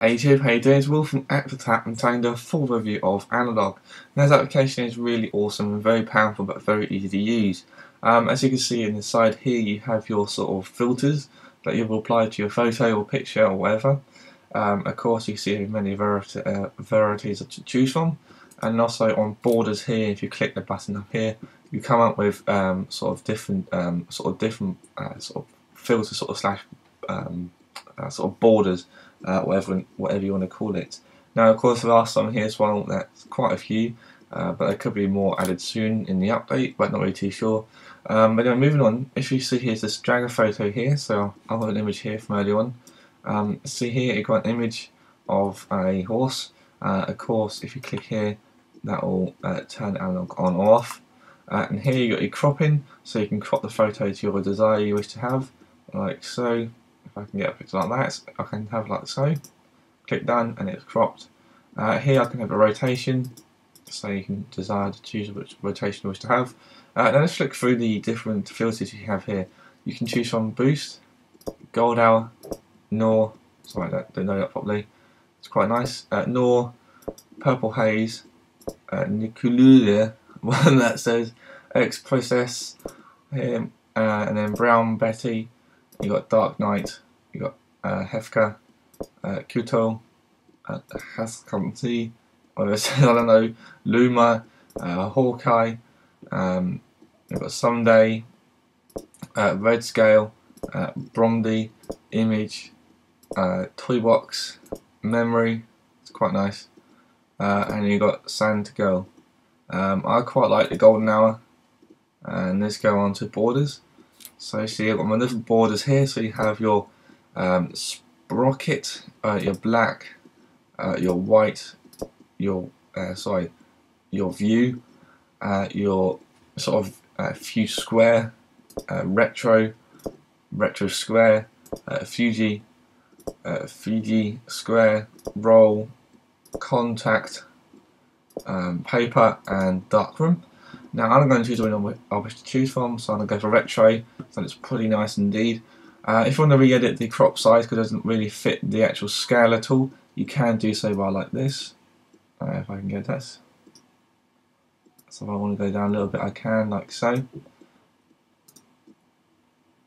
Doing? It's Will from AppToTap and telling the full review of Analog. Now, this application is really awesome and very powerful but very easy to use. Um, as you can see in the side here you have your sort of filters that you will apply to your photo or picture or whatever. Um, of course you see many variety, uh, varieties to choose from and also on borders here if you click the button up here you come up with um, sort of different um, sort of different uh, sort of filter sort of slash um, uh, sort of borders uh, whatever whatever you want to call it. Now, of course, there are some here as well. That's quite a few, uh, but there could be more added soon in the update. But not really too sure. Um, but anyway, moving on. If you see here's this drag a photo here. So I'll have an image here from earlier on. Um, see here, you've got an image of a horse. Uh, of course, if you click here, that will uh, turn analog on or off. Uh, and here you got your cropping, so you can crop the photo to your desire you wish to have, like so. If I can get a picture like that, I can have like so. Click done and it's cropped. Uh, here I can have a rotation, so you can desire to choose which rotation you wish to have. Uh, now let's flick through the different filters you have here. You can choose from boost, gold hour, NOR, sorry I don't know that properly, it's quite nice, uh, NOR, purple haze, uh, Nikulula, one that says X process, um, uh, and then brown Betty, you got Dark Knight, you got uh, Hefka, uh, Kuto, uh, Haskanti, I don't know, Luma, uh, Hawkeye, um, you've got Someday, uh, Red Scale, uh, Image, uh, Toybox, Memory, it's quite nice, uh, and you got Sand Girl. Um, I quite like the Golden Hour, and let's go on to Borders. So see I've my little borders here, so you have your um, sprocket, uh, your black, uh, your white, your uh, sorry, your view, uh, your sort of uh, view square, uh, retro, retro square, Fuji, Fuji square, roll, contact, um, paper, and darkroom. Now I'm going to choose the one I wish to choose from, so I'm going to go for retro, so it's pretty nice indeed. Uh, if you want to re-edit the crop size because it doesn't really fit the actual scale at all, you can do so by like this. Uh, if I can get this. So if I want to go down a little bit I can, like so.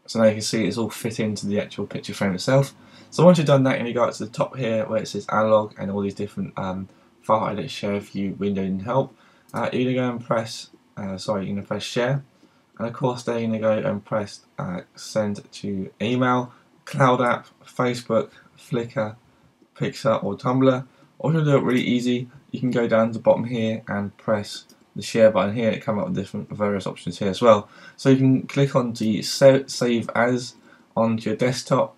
So now you can see it's all fit into the actual picture frame itself. So once you've done that, and you go up to the top here where it says analog and all these different um, file edit share view window and help, uh, you're going to go and press uh, sorry, you're going to press share, and of course going to go and press uh, send to email, Cloud App, Facebook, Flickr, Pixar or Tumblr, or you do it really easy, you can go down to the bottom here and press the share button here, it comes up with different various options here as well. So you can click on the save as onto your desktop,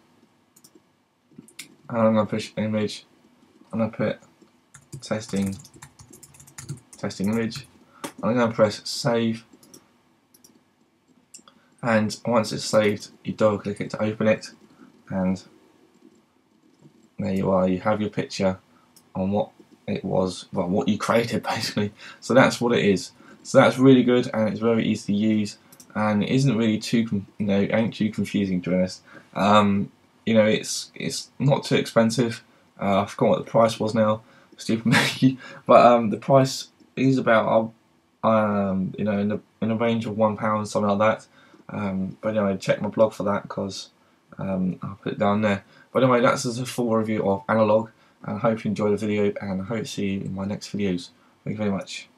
and I'm going to push image, I'm going to put testing, testing image, I'm going to press save and once it's saved you double click it to open it. And there you are. You have your picture on what it was well what you created basically. So that's what it is. So that's really good and it's very easy to use and it isn't really too you know ain't too confusing to be honest. Um, you know it's it's not too expensive. Uh, I forgot what the price was now. Stupid me. But um, the price is about um, you know, in the in a range of one pound, something like that. Um, but anyway, check my blog for that because um, I'll put it down there. But anyway, that's a full review of Analog, and I hope you enjoyed the video, and I hope to see you in my next videos. Thank you very much.